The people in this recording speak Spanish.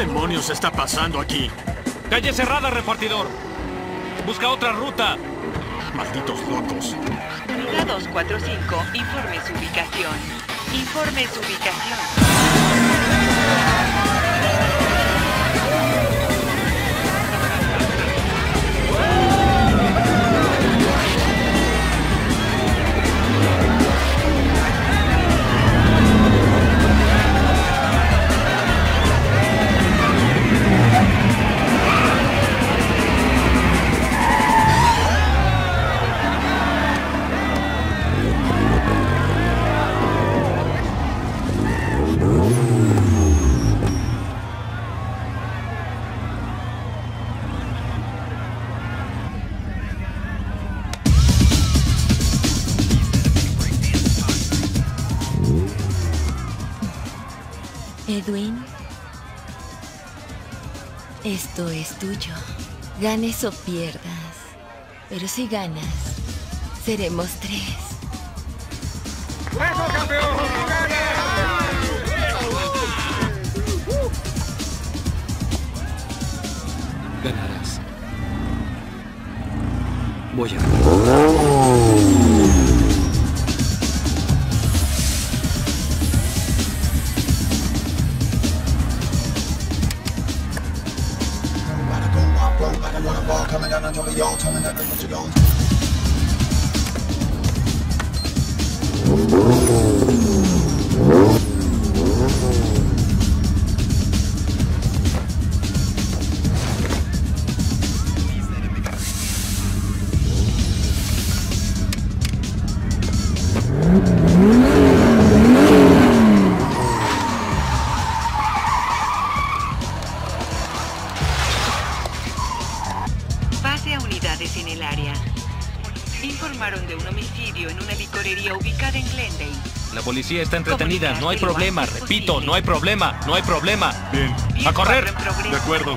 demonios está pasando aquí? Calle cerrada, repartidor. Busca otra ruta. Malditos locos. Unidad 245, informe su ubicación. Informe su ubicación. Edwin, esto es tuyo. Ganes o pierdas. Pero si ganas, seremos tres. Ganarás. Voy a... They want a ball coming down on Joey Y'all Turning up with your you. Unidades en el área. Informaron de un homicidio en una licorería ubicada en Glendale. La policía está entretenida. No hay problema. Repito, no hay problema. No hay problema. Bien, ¡A correr! De acuerdo.